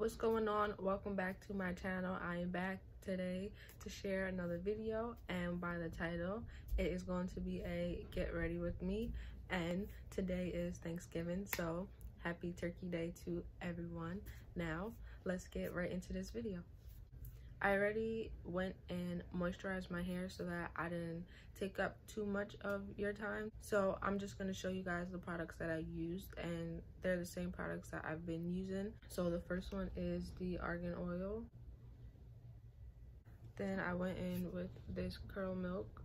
what's going on? Welcome back to my channel. I am back today to share another video and by the title it is going to be a get ready with me and today is thanksgiving so happy turkey day to everyone. Now let's get right into this video I already went and moisturized my hair so that I didn't take up too much of your time. So I'm just going to show you guys the products that I used and they're the same products that I've been using. So the first one is the argan oil. Then I went in with this curl milk.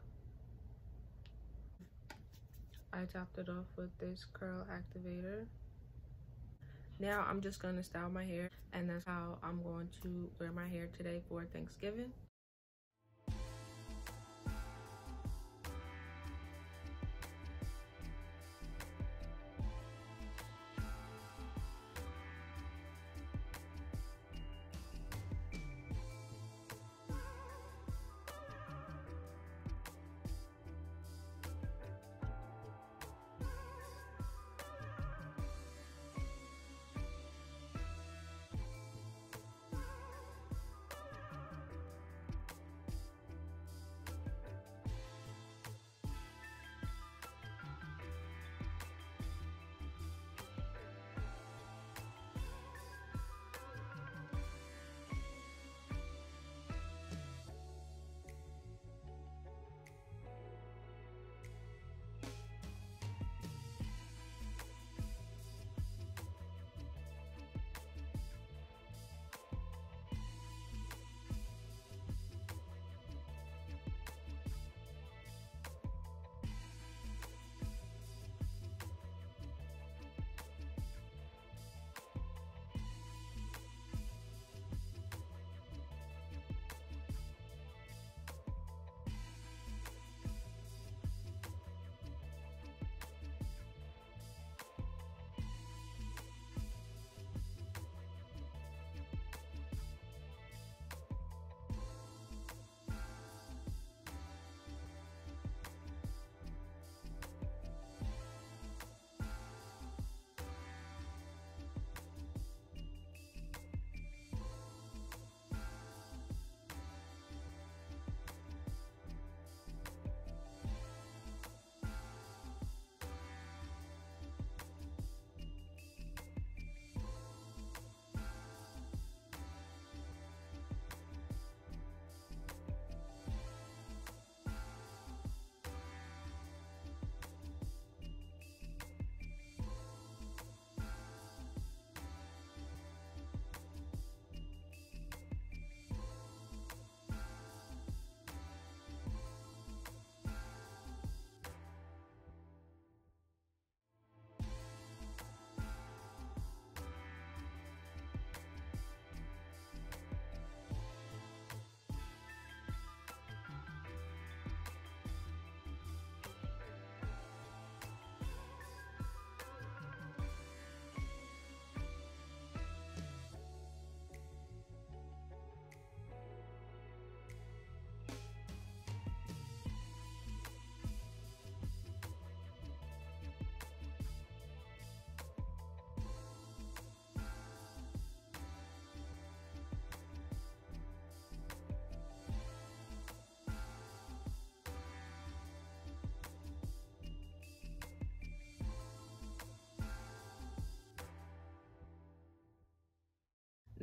I topped it off with this curl activator now i'm just going to style my hair and that's how i'm going to wear my hair today for thanksgiving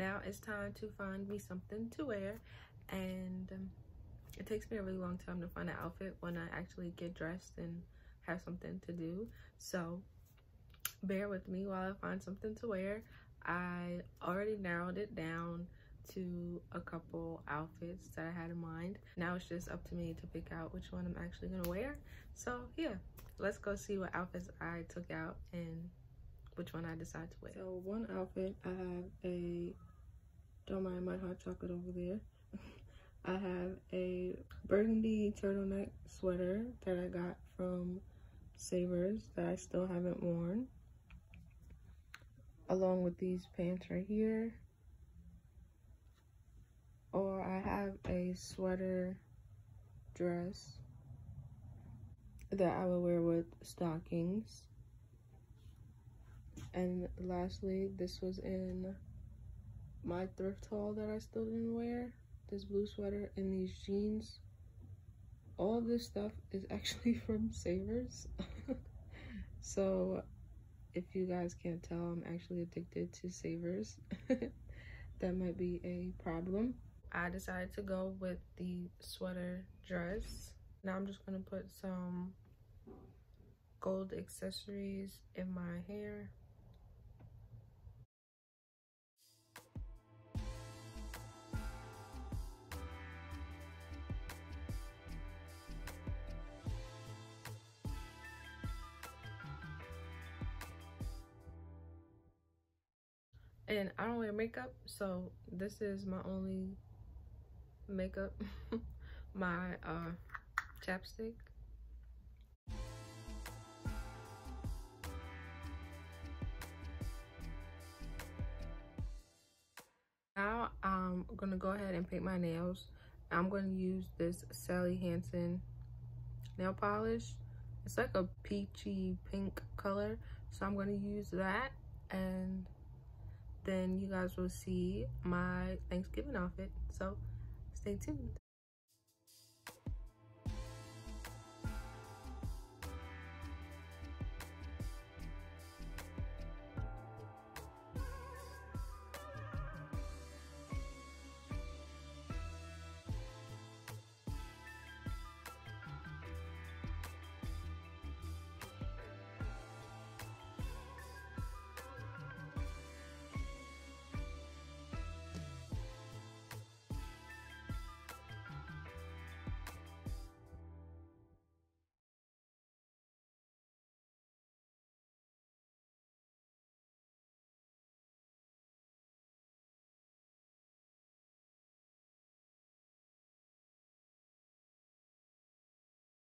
now it's time to find me something to wear. And um, it takes me a really long time to find an outfit when I actually get dressed and have something to do. So bear with me while I find something to wear. I already narrowed it down to a couple outfits that I had in mind. Now it's just up to me to pick out which one I'm actually gonna wear. So yeah let's go see what outfits I took out and which one I decide to wear. So one outfit, I have a, don't mind my hot chocolate over there. I have a burgundy turtleneck sweater that I got from Savers that I still haven't worn. Along with these pants right here. Or I have a sweater dress that I will wear with stockings and lastly this was in my thrift haul that I still didn't wear. This blue sweater and these jeans. All this stuff is actually from Savers. so if you guys can't tell, I'm actually addicted to Savers. that might be a problem. I decided to go with the sweater dress. Now I'm just gonna put some gold accessories in my hair. And I don't wear makeup so this is my only makeup my uh chapstick. Now I'm gonna go ahead and paint my nails. I'm to use this Sally Hansen nail polish. It's like a peachy pink color so I'm to use that and then you guys will see my Thanksgiving outfit. So stay tuned.